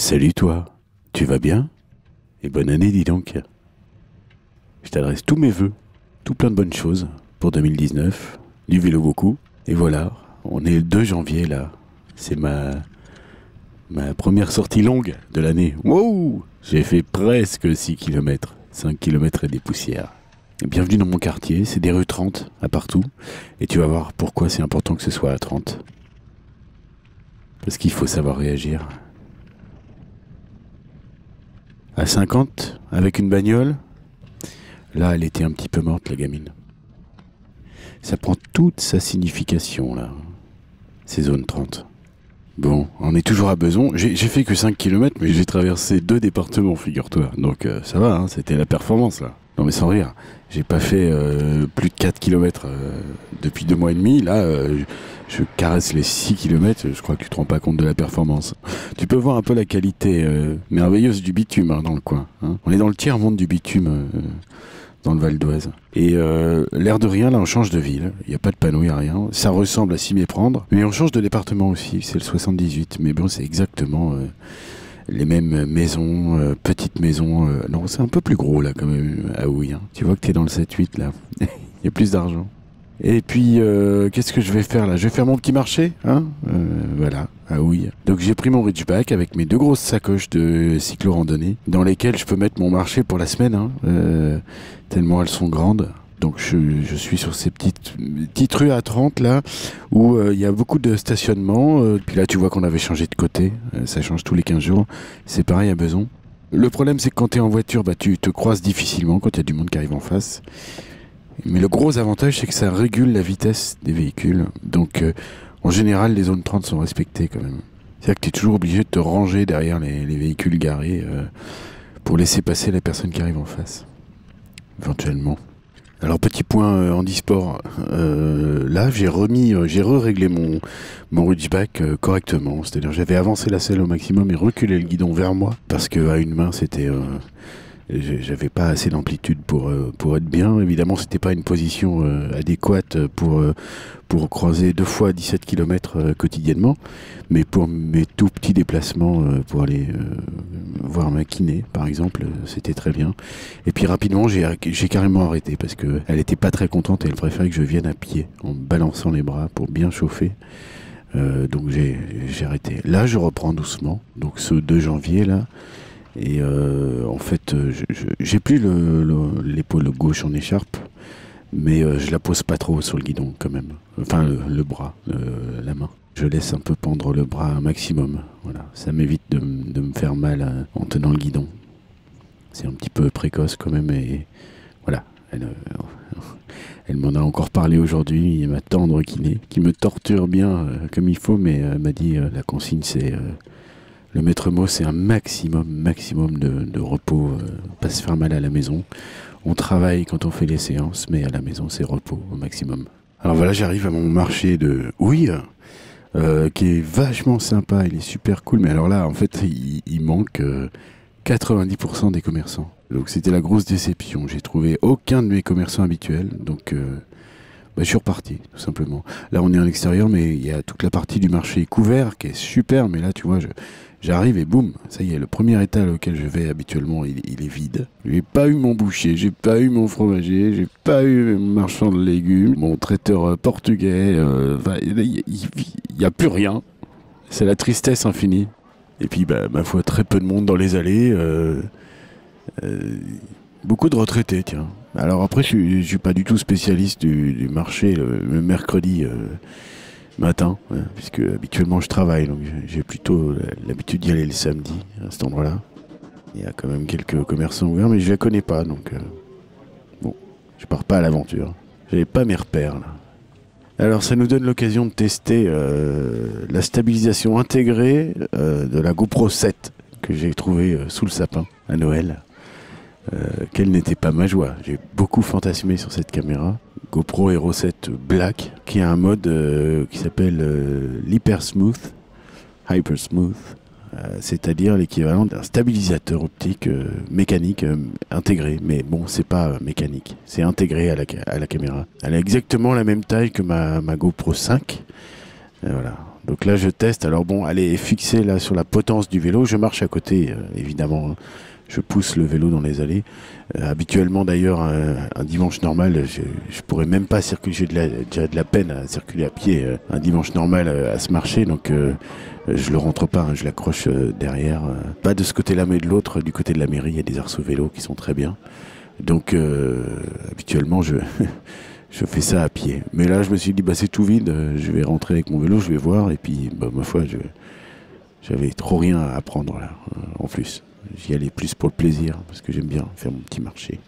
Salut toi, tu vas bien? Et bonne année dis donc. Je t'adresse tous mes voeux, tout plein de bonnes choses pour 2019, du vélo beaucoup. Et voilà, on est le 2 janvier là. C'est ma ma première sortie longue de l'année. Wow J'ai fait presque 6 km, 5 km et des poussières. Bienvenue dans mon quartier, c'est des rues 30 à partout. Et tu vas voir pourquoi c'est important que ce soit à 30. Parce qu'il faut savoir réagir. À 50, avec une bagnole, là, elle était un petit peu morte, la gamine. Ça prend toute sa signification, là, ces zones 30. Bon, on est toujours à Beson. J'ai fait que 5 km, mais j'ai traversé deux départements, figure-toi. Donc euh, ça va, hein, c'était la performance, là. Non mais sans rire, j'ai pas fait euh, plus de 4 km euh, depuis deux mois et demi. Là, euh, je caresse les 6 km, je crois que tu te rends pas compte de la performance. Tu peux voir un peu la qualité merveilleuse du bitume hein, dans le coin. hein. On est dans le tiers-monde du bitume dans le Val d'Oise. Et l'air de rien, là, on change de ville. Il n'y a pas de panneau, il n'y a rien. Ça ressemble à s'y méprendre. Mais on change de département aussi, c'est le 78. Mais bon, c'est exactement les mêmes maisons, euh, petites maisons. euh, non, c'est un peu plus gros là quand même à Houille. hein. Tu vois que tu es dans le 7-8 là. Il y a plus d'argent. Et puis, euh, qu'est-ce que je vais faire là? Je vais faire mon petit marché, hein? Voilà, à Houille. Donc j'ai pris mon Ridgeback avec mes deux grosses sacoches de cyclo-randonnée, dans lesquelles je peux mettre mon marché pour la semaine, hein, tellement elles sont grandes. Donc je, suis sur ces petites, petites rues à 30 là, où euh, il y a beaucoup de stationnement. euh, puis là, tu vois qu'on avait changé de côté. euh, ça change tous les 15 jours. C'est pareil à Beson. Le problème, c'est que quand tu es en voiture, bah, tu te croises difficilement quand il y a du monde qui arrive en face. Mais le gros avantage, c'est que ça régule la vitesse des véhicules. Donc, en général, les zones 30 sont respectées quand même. C'est-à-dire que tu es toujours obligé de te ranger derrière les, les véhicules garés pour laisser passer la personne qui arrive en face. Éventuellement. Alors petit point euh, handisport, euh, là j'ai remis, euh, j'ai re-réglé mon, mon Ridgeback euh, correctement, c'est-à-dire j'avais avancé la selle au maximum et reculé le guidon vers moi parce que à une main c'était, euh, j'avais pas assez d'amplitude pour euh, pour être bien. Évidemment c'était pas une position euh, adéquate pour euh, pour croiser deux fois 17 km quotidiennement, mais pour mes tout petits déplacements pour aller voir ma kiné par exemple, c'était très bien. Et puis rapidement, j'ai j'ai carrément arrêté parce que elle était pas très contente et elle préférait que je vienne à pied en balançant les bras pour bien chauffer. Euh, donc j'ai arrêté. Là, je reprends doucement. Donc ce 2 janvier là. Et euh, en fait, euh, j'ai plus le- le- l'épaule gauche en écharpe, mais euh, je la pose pas trop sur le guidon quand même. Enfin, le, bras, la main. Je laisse un peu pendre le bras un maximum. Voilà, ça m'évite de, me faire mal en tenant le guidon. C'est un petit peu précoce quand même et voilà. Elle, elle m'en a encore parlé aujourd'hui, ma tendre kiné, qui me torture bien comme il faut, mais elle m'a dit la consigne c'est le maître mot c'est un maximum, maximum de, repos, euh, pas se faire mal à la maison. On travaille quand on fait les séances, mais à la maison c'est repos au maximum. Alors voilà, j'arrive à mon marché de houille. euh, qui est vachement sympa, il est super cool, mais alors là, en fait, il, manque euh, 90% des commerçants. Donc c'était la grosse déception. J'ai trouvé aucun de mes commerçants habituels. Donc euh, bah, je suis reparti, tout simplement. Là on est en extérieur, mais il y a toute la partie du marché couvert qui est super. Mais là tu vois, j'arrive et boum, ça y est, le premier étal auquel je vais habituellement, il, est vide. J'ai pas eu mon boucher, j'ai pas eu mon fromager, j'ai pas eu mon marchand de légumes, mon traiteur euh, portugais. euh, Il n'y a plus rien. C'est la tristesse infinie. Et puis, bah, ma foi, très peu de monde dans les allées. euh, beaucoup de retraités, tiens. Alors après, je je suis pas du tout spécialiste du, marché le, le mercredi euh, matin, hein, puisque habituellement je travaille, donc j'ai- plutôt l'habitude d'y aller le samedi à cet endroit-là. Il y a quand même quelques commerçants ouverts, mais je les connais pas, donc euh, bon, je pars pas à l'aventure. J'avais pas mes repères là. Alors ça nous donne l'occasion de tester euh, la stabilisation intégrée euh, de la GoPro 7 que j'ai trouvée euh, sous le sapin à Noël. Euh, quelle n'était pas ma joie. J'ai beaucoup fantasmé sur cette caméra. GoPro Hero 7 Black, qui a un mode euh, qui s'appelle euh, l'Hyper Smooth, Hyper Smooth, c'est-à-dire l'équivalent d'un stabilisateur optique mécanique intégré. Mais bon, c'est pas mécanique, c'est intégré à la, caméra. Elle a exactement la même taille que ma, GoPro 5. Et voilà. Donc là, je teste. Alors bon, elle est fixée là sur la potence du vélo. Je marche à côté, évidemment. Je pousse le vélo dans les allées. Euh, habituellement, d'ailleurs, un, un dimanche normal, je, pourrais même pas circuler. J'ai déjà de la peine à circuler à pied euh, un dimanche normal euh, à ce marché. Donc euh, je le rentre pas. hein, je l'accroche euh, derrière. euh. Pas de ce côté-là, mais de l'autre. Du côté de la mairie, il y a des arceaux vélos qui sont très bien. Donc euh, habituellement, je je fais ça à pied. Mais là, je me suis dit, bah, c'est tout vide, euh, je vais rentrer avec mon vélo, je vais voir, et puis, bah, ma foi, j'avais trop rien à apprendre là, euh, en plus. J'y allais plus pour le plaisir, parce que j'aime bien faire mon petit marché.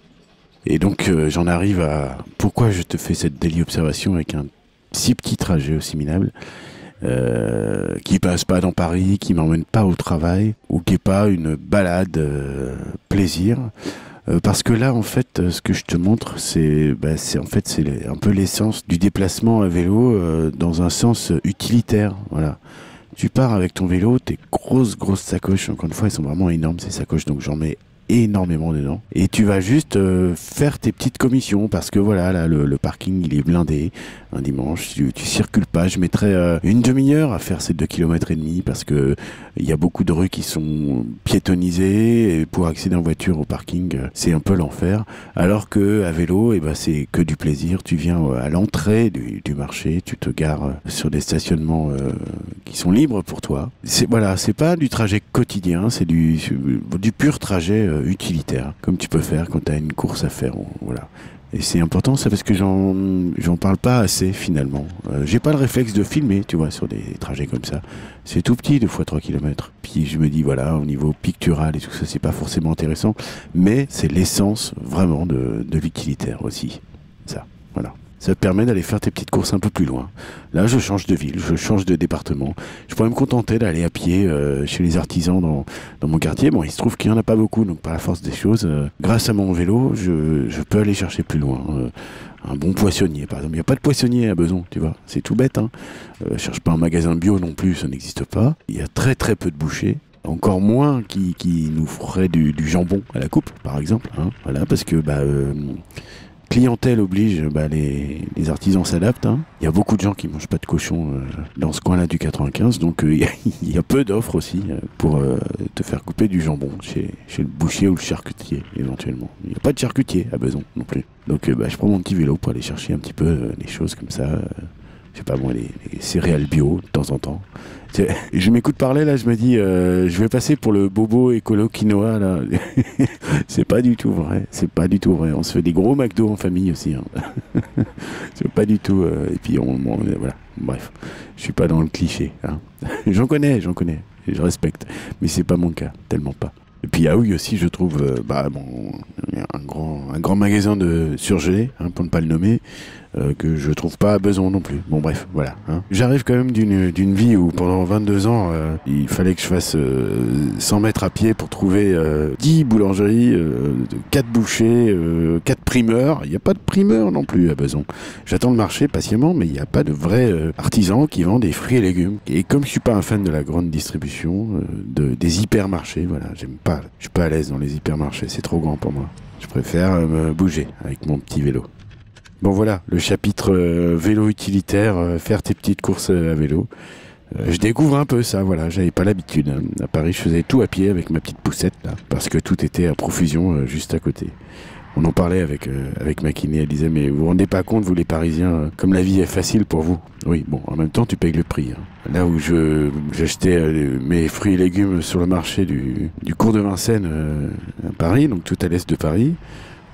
Et donc, euh, j'en arrive à pourquoi je te fais cette délie observation avec un si petit trajet aussi minable, euh, qui passe pas dans Paris, qui m'emmène pas au travail, ou qui est pas une balade euh, plaisir. Euh, parce que là, en fait, ce que je te montre, c'est, bah, en fait, c'est un peu l'essence du déplacement à vélo dans un sens utilitaire. Voilà. Tu pars avec ton vélo, tes grosses, grosses sacoches. Encore une fois, elles sont vraiment énormes ces sacoches, donc j'en mets énormément dedans. Et tu vas juste euh, faire tes petites commissions parce que voilà, là, le, le parking il est blindé. Un dimanche, tu, tu circules pas. Je mettrais euh, une demi-heure à faire ces deux kilomètres et demi parce que il y a beaucoup de rues qui sont piétonnisées et pour accéder en voiture au parking, euh, c'est un peu l'enfer. Alors que à vélo, et ben c'est que du plaisir. Tu viens euh, à l'entrée du, du marché, tu te gares sur des stationnements euh, qui sont libres pour toi. C'est voilà, c'est pas du trajet quotidien, c'est du du pur trajet euh, utilitaire, comme tu peux faire quand tu as une course à faire. Voilà. Et c'est important ça parce que j'en j'en parle pas assez finalement. Euh, J'ai pas le réflexe de filmer, tu vois, sur des trajets comme ça. C'est tout petit, deux fois 3 km. Puis je me dis, voilà, au niveau pictural et tout ça, c'est pas forcément intéressant, mais c'est l'essence vraiment de, de l'utilitaire aussi. Ça. Ça te permet d'aller faire tes petites courses un peu plus loin. Là, je change de ville, je change de département. Je pourrais me contenter d'aller à pied euh, chez les artisans dans, dans mon quartier. Bon, il se trouve qu'il n'y en a pas beaucoup, donc par la force des choses, euh, grâce à mon vélo, je, je peux aller chercher plus loin. Euh, un bon poissonnier, par exemple. Il n'y a pas de poissonnier à Beson, tu vois. C'est tout bête. Hein. Cherche pas un magasin bio non plus, ça n'existe pas. Il y a très très peu de bouchers. Encore moins qui, qui nous ferait du, du jambon à la coupe, par exemple. hein. Voilà, parce que bah, clientèle oblige, bah, les, artisans s'adaptent. hein. Il y a beaucoup de gens qui mangent pas de cochon euh, dans ce coin-là du 95, donc euh, il y, a- peu d'offres aussi euh, pour te faire couper du jambon chez, le boucher ou le charcutier éventuellement. Il n'y a pas de charcutier à Beson non plus. Donc bah, je prends mon petit vélo pour aller chercher un petit peu les choses comme ça. je sais pas moi, les, les céréales bio de temps en temps. Je m'écoute parler là, je me dis, euh, je vais passer pour le bobo écolo quinoa là. c'est pas du tout vrai, c'est pas du tout vrai. On se fait des gros McDo en famille aussi. hein. c'est pas du tout. euh, et puis on, on- voilà, bref, je suis pas dans le cliché. hein. j'en connais, j'en connais, je respecte, mais c'est pas mon cas, tellement pas. Et puis ah oui aussi, je trouve, euh, bah bon, un grand, un grand magasin de surgelés, hein, pour ne pas le nommer, euh, que je trouve pas besoin non plus. Bon bref, voilà. hein. J'arrive quand même d'une vie où pendant 22 ans, euh, il fallait que je fasse euh, 100 mètres à pied pour trouver euh, 10 boulangeries, euh, 4 bouchers, euh, 4 primeurs. Il n'y a pas de primeurs non plus à Beson. J'attends le marché patiemment, mais il n'y a pas de vrais artisans qui vendent des fruits et légumes. Et comme je suis pas un fan de la grande distribution, de, des hypermarchés, voilà, j'aime pas. Je suis pas à l'aise dans les hypermarchés, c'est trop grand pour moi. Je préfère me bouger avec mon petit vélo. Bon voilà, le chapitre euh, vélo utilitaire, euh, faire tes petites courses euh, à vélo. Je découvre un peu ça, voilà, j'avais pas l'habitude. À Paris, je faisais tout à pied avec ma petite poussette parce que tout était à profusion juste à côté. On en parlait avec, avec ma kiné, elle disait mais vous vous rendez pas compte, vous les Parisiens, comme la vie est facile pour vous. Oui, bon, en même temps tu payes le prix. hein. Là où je j'achetais mes fruits et légumes sur le marché du, du cours de Vincennes à Paris, donc tout à l'est de Paris,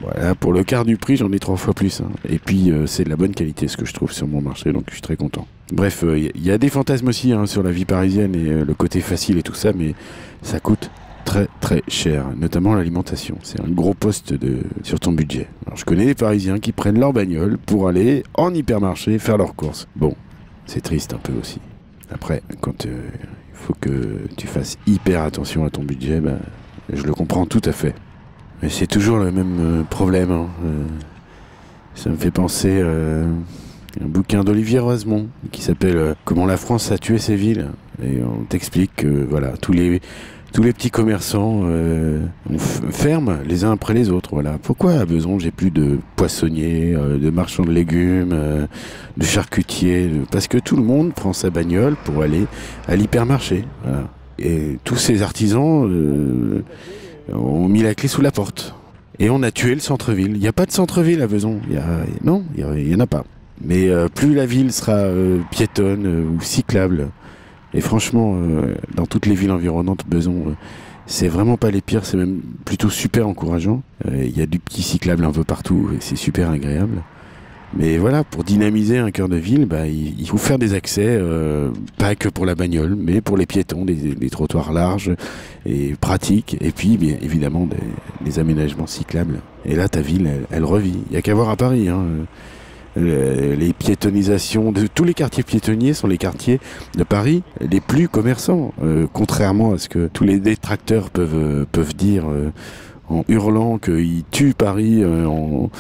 voilà, pour le quart du prix, j'en ai trois fois plus. hein. Et puis, euh, c'est de la bonne qualité ce que je trouve sur mon marché, donc je suis très content. Bref, il y, y a des fantasmes aussi hein, sur la vie parisienne et euh, le côté facile et tout ça, mais ça coûte très très cher, notamment l'alimentation. C'est un gros poste sur ton budget. Alors, je connais des Parisiens qui prennent leur bagnole pour aller en hypermarché faire leurs courses. Bon, c'est triste un peu aussi. Après, quand euh, il faut que tu fasses hyper attention à ton budget, ben, je le comprends tout à fait. Mais c'est toujours le même euh, problème. hein. Euh, ça me fait penser euh, à un bouquin d'Olivier Rosemont qui s'appelle Comment la France a tué ses villes. Et on t'explique que voilà, tous les, tous les petits commerçants euh, ferment les uns après les autres. Voilà. Pourquoi à Beson j'ai plus de poissonniers, de marchands de légumes, de charcutiers Parce que tout le monde prend sa bagnole pour aller à l'hypermarché. Et tous ces artisans ont mis la clé sous la porte. Et on a tué le centre-ville. Il n'y a pas de centre-ville à Beson. non, il n'y en a pas. Mais plus la ville sera piétonne ou cyclable, et franchement, euh, dans toutes les villes environnantes, Beson, euh, c'est vraiment pas les pires, c'est même plutôt super encourageant. Euh, il y a du petit cyclable un peu partout et c'est super agréable. Mais voilà, pour dynamiser un cœur de ville, bah, il, faut faire des accès, pas que pour la bagnole, mais pour les piétons, des, trottoirs larges et pratiques, et puis bien évidemment des, aménagements cyclables. Et là, ta ville, elle, revit. Il y a qu'à voir à Paris. Hein les piétonisations de tous les quartiers piétonniers sont les quartiers de Paris les plus commerçants, euh, contrairement à ce que tous les détracteurs peuvent euh, peuvent dire. Euh, en hurlant qu'ils tuent Paris, en,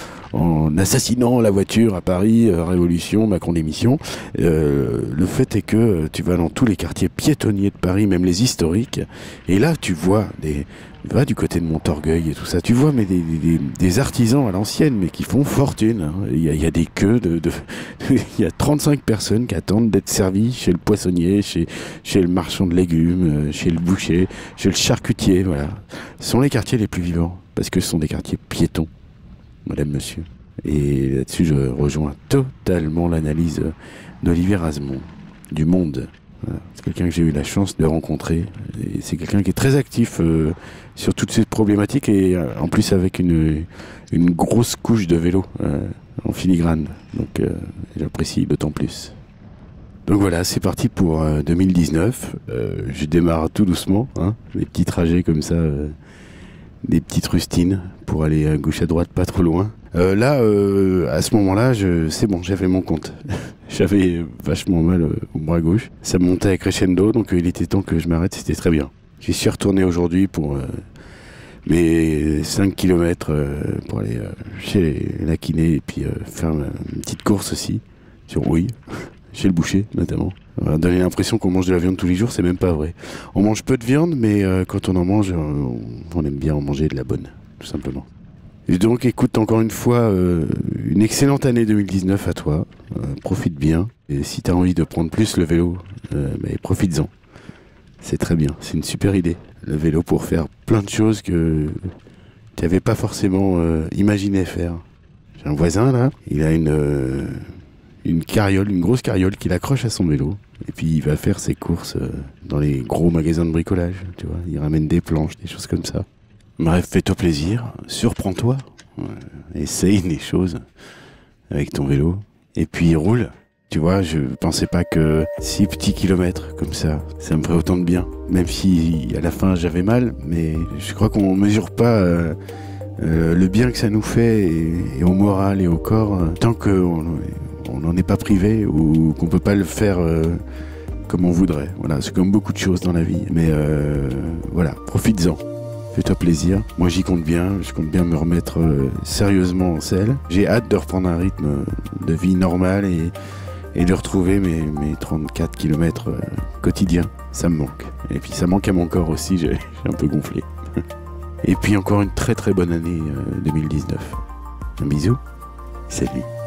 assassinant la voiture à Paris, Révolution, Macron démission. le fait est que tu vas dans tous les quartiers piétonniers de Paris, même les historiques, et là tu vois des, va du côté de Montorgueil et tout ça, tu vois, mais des, artisans à l'ancienne, mais qui font fortune. Hein. Il, y a, des queues de, il y a 35 personnes qui attendent d'être servies chez le poissonnier, chez, le marchand de légumes, euh, chez le boucher, chez le charcutier, voilà. Ce sont les quartiers les plus vivants, parce que ce sont des quartiers piétons, madame, monsieur. Et là-dessus, je rejoins totalement l'analyse d'Olivier Rasmont, du Monde. C'est quelqu'un que j'ai eu la chance de rencontrer. C'est quelqu'un qui est très actif euh, sur toutes ces problématiques et euh, en plus avec une, une grosse couche de vélo euh, en filigrane. Donc j'apprécie d'autant plus. Donc voilà, c'est parti pour 2019. je démarre tout doucement, hein, les petits trajets comme ça, des petites rustines pour aller à gauche à droite, pas trop loin. Euh, là, euh, à ce moment-là, c'est bon, j'avais mon compte. j'avais vachement mal euh, au bras gauche. Ça montait à crescendo, donc il était temps que je m'arrête, c'était très bien. J'y suis retourné aujourd'hui pour mes 5 km pour aller chez la kiné et puis faire une petite course aussi, sur oui, chez le boucher notamment. On va donner l'impression qu'on mange de la viande tous les jours, c'est même pas vrai. On mange peu de viande, mais quand on en mange, on aime bien en manger de la bonne, tout simplement. Donc écoute encore une fois euh, une excellente année 2019 à toi. Euh, profite bien. Et si tu as envie de prendre plus le vélo, euh, bah, profites-en. C'est très bien. C'est une super idée. Le vélo pour faire plein de choses que tu n'avais pas forcément imaginé faire. J'ai un voisin là, il a une, une carriole, une grosse carriole qu'il accroche à son vélo. Et puis il va faire ses courses dans les gros magasins de bricolage. Tu vois, il ramène des planches, des choses comme ça. Bref, fais-toi plaisir, surprends-toi, essaye des choses avec ton vélo, et puis roule. Tu vois, je pensais pas que 6 petits kilomètres comme ça, ça me ferait autant de bien. Même si à la fin j'avais mal, mais je crois qu'on mesure pas euh, euh, le bien que ça nous fait et, au moral et au corps euh, tant qu'on n'en est pas privé ou qu'on peut pas le faire comme on voudrait. Voilà, c'est comme beaucoup de choses dans la vie. Mais voilà, profites-en fais-toi plaisir. Moi j'y compte bien, je compte bien me remettre euh, sérieusement en selle. J'ai hâte de reprendre un rythme de vie normal et, de retrouver mes, 34 km euh, quotidiens. Ça me manque. Et puis ça manque à mon corps aussi, j'ai un peu gonflé. et puis encore une très très bonne année 2019. Euh, un bisou, salut.